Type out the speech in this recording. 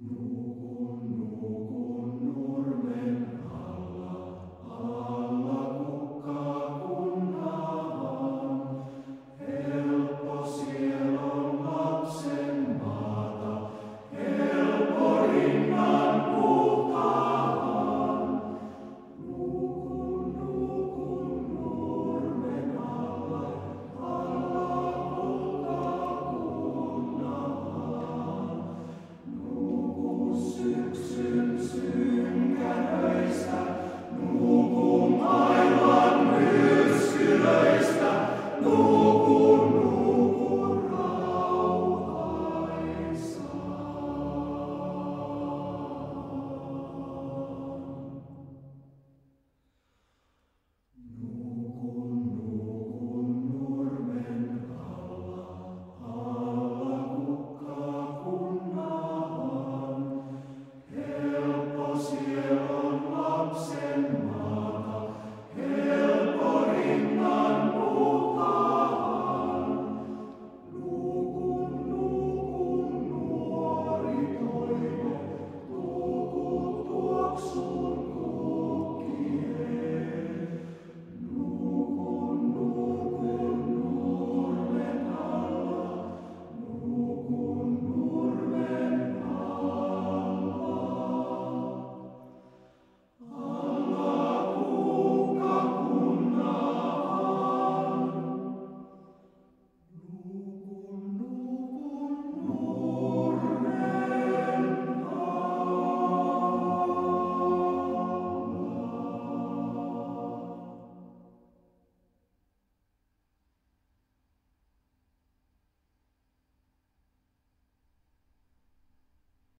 you